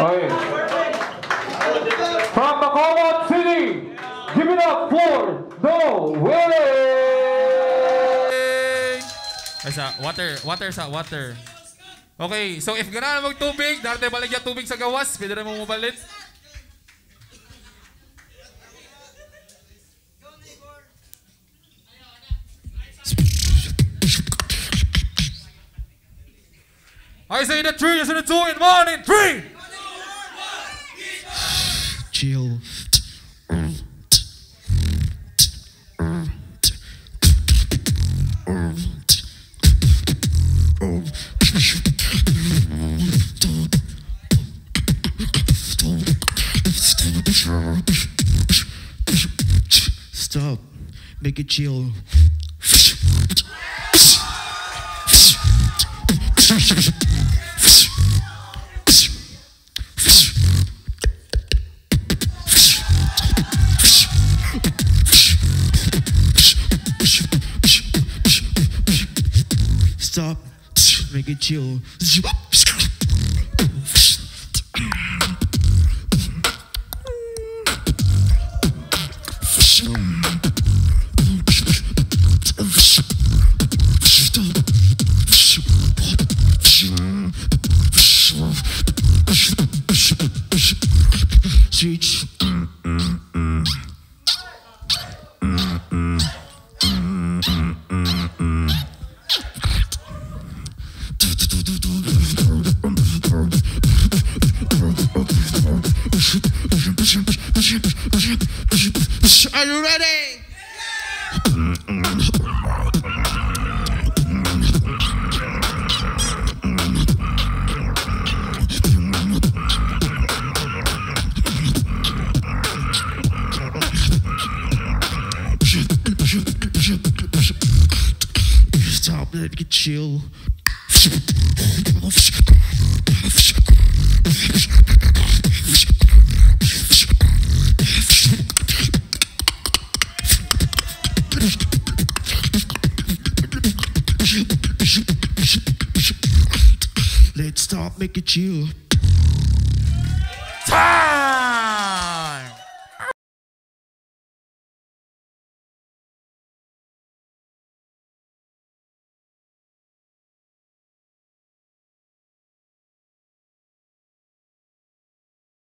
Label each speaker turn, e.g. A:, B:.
A: From Bacolod City, give it up for the!
B: Ay, sa water, water sa water. Okay, so if ganahan mo magtubig, darte baligya tubig sa gawas, pwede rin mo mabalit. I say the three, I say the two, in one, in three!
C: Chill. Stop. Make it chill. Stop. Make it chill. Switch. Are you ready? Stop, chill. Let's start making chill.